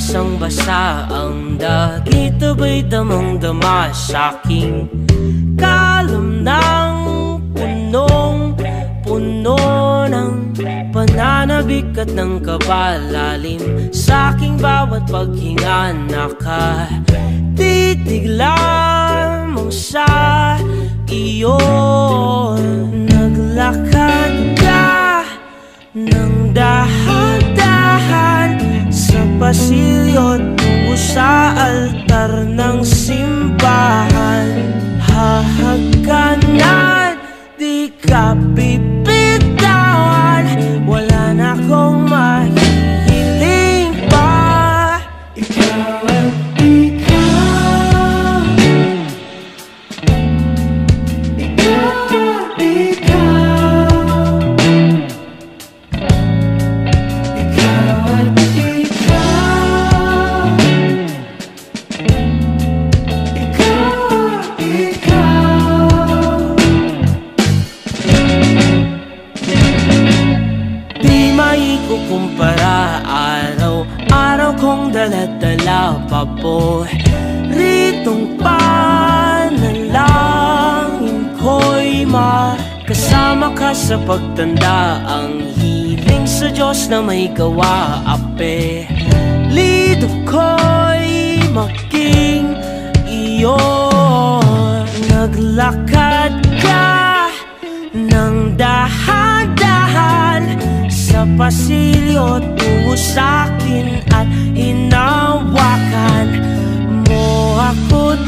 basang-basa ang dagit Abay damang-dama sa aking kalam ng punong-puno ng pananabik at ng kabalalim. Sa aking bawat paghinga naka nakatitig lamang sa iyo. Altar ng simbahan Araw-araw kong daladala pa po. Ritong panalangin ko'y makasama ka sa pagtanda. Ang hiling sa Diyos na may gawa Ape, lido ko'y maging iyo Naglakad pasilyo tungo sa'kin at hinawakan mo ako't